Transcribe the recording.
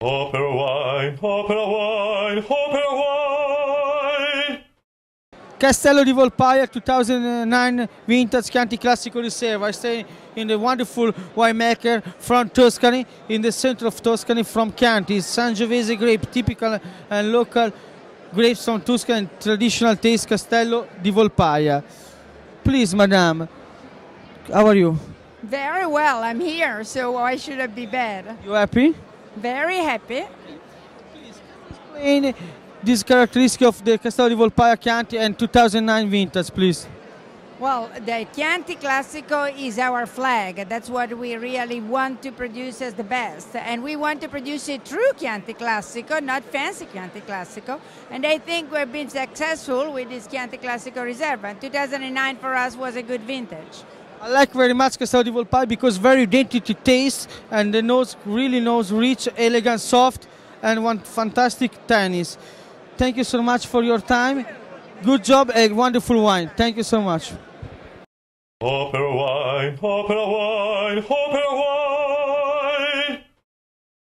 Opera wine, opera wine, opera wine. Castello di Volpaia 2009 Vintage Chianti Classico Riserva. I stay in the wonderful winemaker from Tuscany, in the center of Tuscany from Chianti. It's Sangiovese grape, typical and local grapes from Tuscany, traditional taste Castello di Volpaia. Please, madam, how are you? Very well, I'm here, so why should I be bad? You happy? Very happy. Explain this characteristic of the Castello di Volpaia Chianti and 2009 Vintage, please. Well, the Chianti Classico is our flag. That's what we really want to produce as the best. And we want to produce a true Chianti Classico, not fancy Chianti Classico. And I think we've been successful with this Chianti Classico Reserva. 2009 for us was a good vintage. I like very much Castello di Volpaia because very identity taste and the nose really nose rich, elegant, soft, and one fantastic tannins. Thank you so much for your time. Good job, a wonderful wine. Thank you so much. Opera wine, opera wine, opera wine.